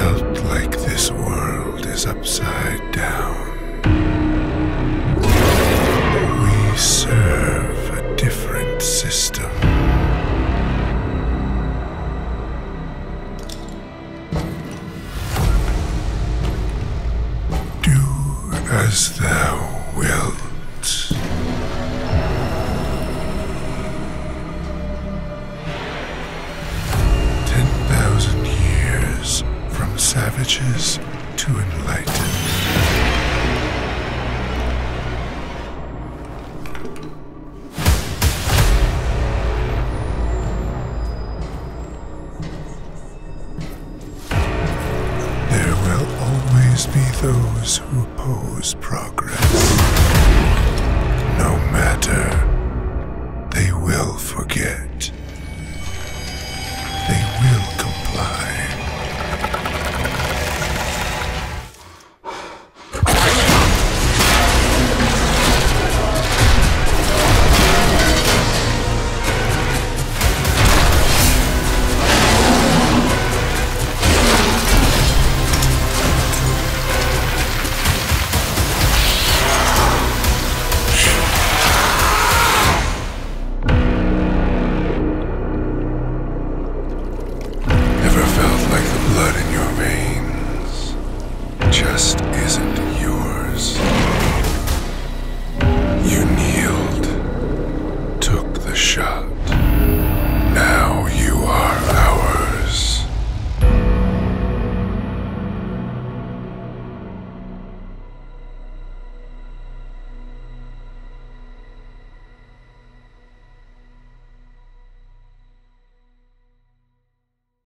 felt like this world is upside down. We serve a different system. Do as thou urges to enlighten. There will always be those who oppose progress. just